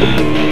Thank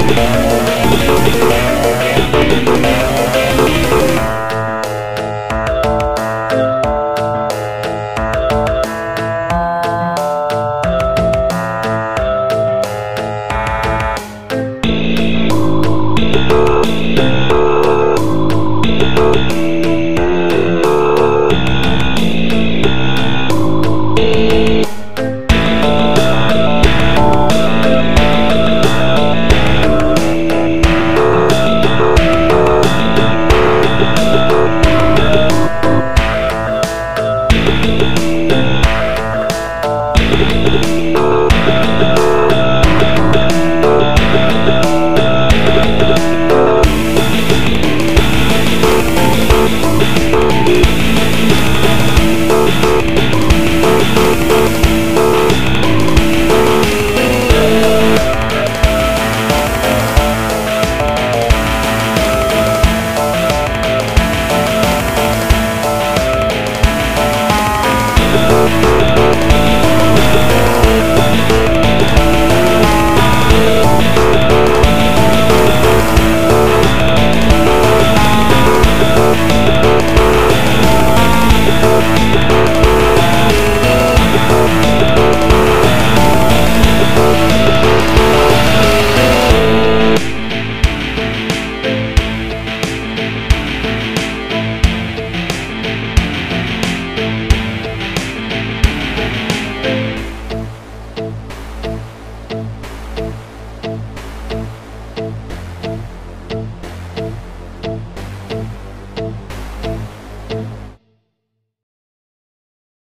Baby.